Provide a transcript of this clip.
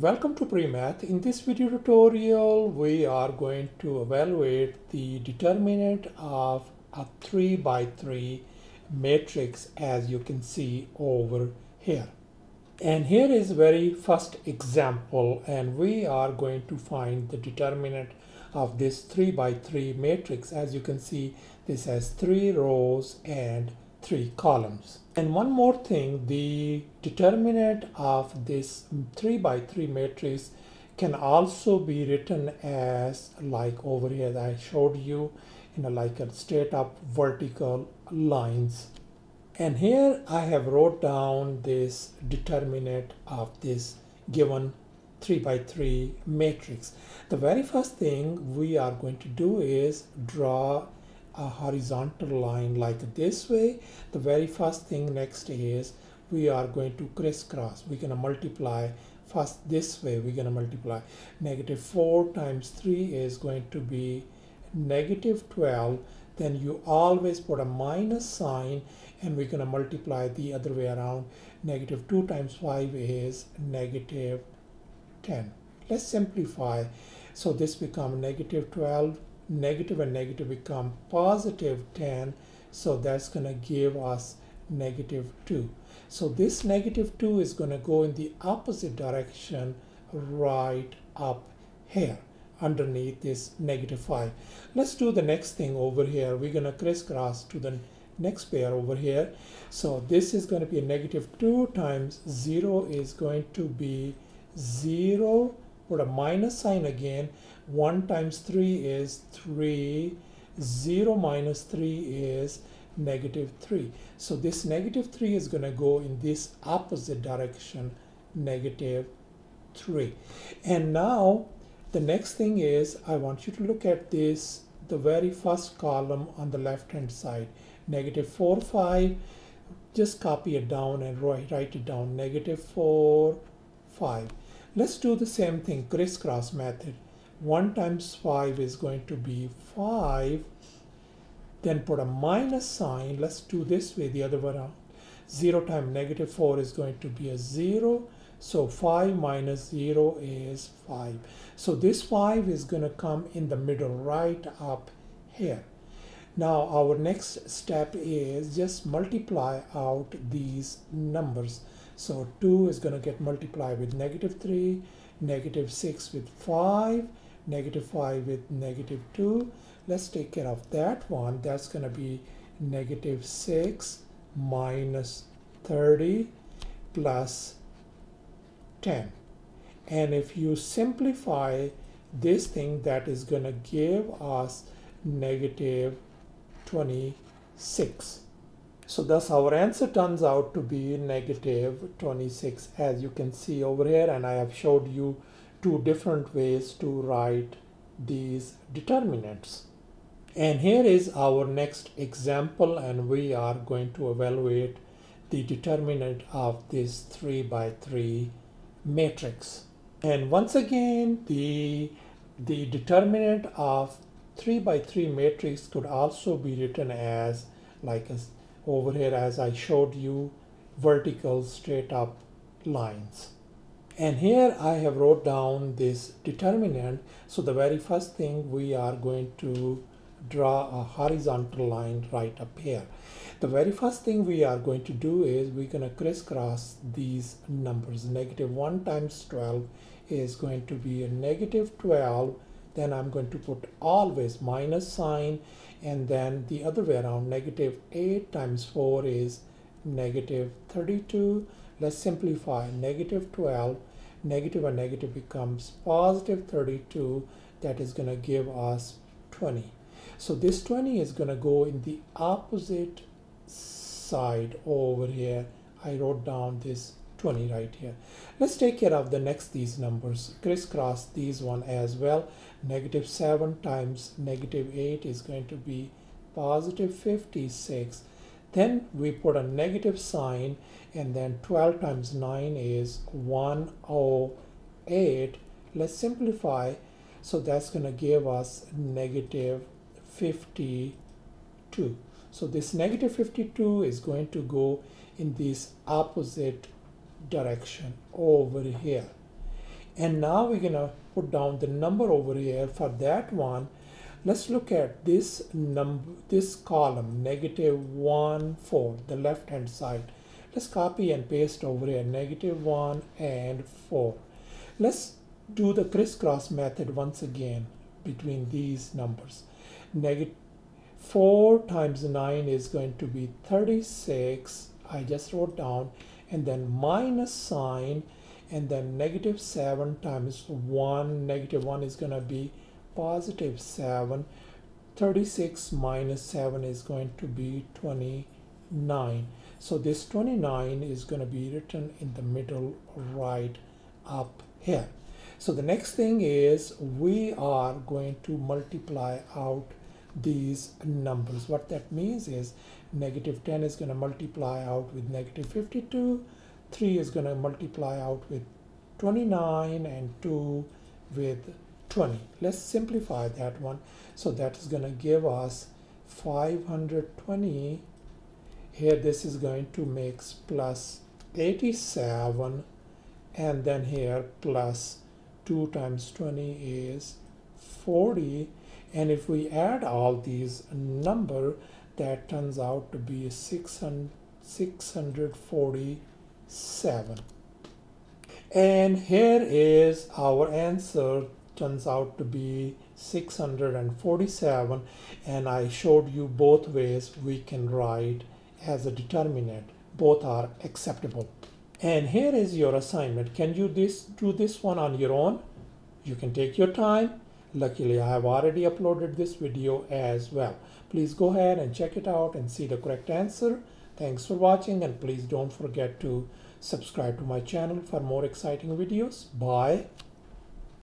Welcome to PreMath. In this video tutorial, we are going to evaluate the determinant of a 3 by 3 matrix as you can see over here. And here is very first example and we are going to find the determinant of this 3 by 3 matrix. As you can see, this has three rows and three columns. And one more thing, the determinant of this 3 by 3 matrix can also be written as like over here I showed you in a, like a straight up vertical lines. And here I have wrote down this determinant of this given 3 by 3 matrix. The very first thing we are going to do is draw a horizontal line like this way. The very first thing next is we are going to crisscross. We're going to multiply first this way. We're going to multiply negative 4 times 3 is going to be negative 12. Then you always put a minus sign and we're going to multiply the other way around. Negative 2 times 5 is negative 10. Let's simplify. So this becomes negative 12 negative and negative become positive 10 so that's going to give us negative 2 so this negative 2 is going to go in the opposite direction right up here underneath this negative 5 let's do the next thing over here. We're going to crisscross to the next pair over here. So this is going to be a negative 2 times 0 is going to be 0 put a minus sign again 1 times 3 is 3 0 minus 3 is negative 3 so this negative 3 is going to go in this opposite direction negative 3 and now the next thing is I want you to look at this the very first column on the left hand side. Negative 4 5 just copy it down and write, write it down. Negative 4 5 let's do the same thing crisscross method 1 times 5 is going to be 5 then put a minus sign let's do this way the other way around. 0 times negative 4 is going to be a 0 so 5 minus 0 is 5 so this 5 is going to come in the middle right up here. Now our next step is just multiply out these numbers. So 2 is going to get multiplied with negative 3 negative 6 with 5 negative 5 with negative 2. Let's take care of that one. That's going to be negative 6 minus 30 plus 10. And if you simplify this thing, that is going to give us negative 26. So thus our answer turns out to be negative 26 as you can see over here and I have showed you two different ways to write these determinants. And here is our next example and we are going to evaluate the determinant of this 3 by 3 matrix. And once again, the, the determinant of 3 by 3 matrix could also be written as like as over here as I showed you vertical straight up lines. And here I have wrote down this determinant. So the very first thing we are going to draw a horizontal line right up here. The very first thing we are going to do is we're going to crisscross these numbers. Negative 1 times 12 is going to be a negative 12. Then I'm going to put always minus sign and then the other way around negative 8 times 4 is negative 32 let's simplify negative 12 negative and negative becomes positive 32 that is going to give us 20 so this 20 is going to go in the opposite side over here. I wrote down this 20 right here. Let's take care of the next these numbers. Crisscross these one as well. Negative 7 times negative 8 is going to be positive 56 then we put a negative sign and then 12 times 9 is 108. Let's simplify. So that's going to give us negative 52. So this negative 52 is going to go in this opposite direction over here. And now we're gonna put down the number over here for that one. Let's look at this number, this column, negative one, four, the left hand side. Let's copy and paste over here, negative one and four. Let's do the crisscross method once again between these numbers. Negative 4 times 9 is going to be 36. I just wrote down and then minus sign and then negative 7 times 1 negative 1 is going to be positive 7 36 minus 7 is going to be 29 so this 29 is going to be written in the middle right up here so the next thing is we are going to multiply out these numbers. What that means is negative 10 is going to multiply out with negative 52, 3 is going to multiply out with 29 and 2 with 20. Let's simplify that one. So that is going to give us 520. Here this is going to make plus 87 and then here plus 2 times 20 is 40 and if we add all these number that turns out to be 600, 647 and here is our answer turns out to be 647 and I showed you both ways we can write as a determinant both are acceptable and here is your assignment. Can you this do this one on your own? You can take your time. Luckily, I have already uploaded this video as well. Please go ahead and check it out and see the correct answer. Thanks for watching and please don't forget to subscribe to my channel for more exciting videos. Bye.